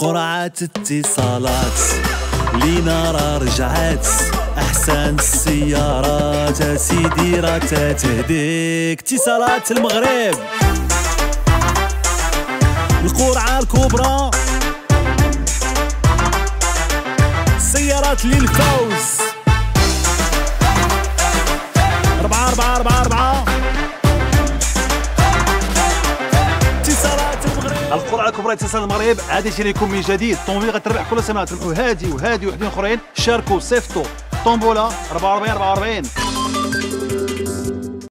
قرعة اتصالات لينا راه رجعات. أحسن السيارات سيدي راه تهديك. اتصالات المغرب. القرعة الكبرى. سيارات للفوز. أربعة أربعة أربعة أربعة. القرعة الكبرى اتصال المغرب. عاد لكم من جديد. طوموبيل غتربح كل سنة تربحوا هادي وهادي وحدين أخرين. شاركوا صيفطوا. طومبولا 44 44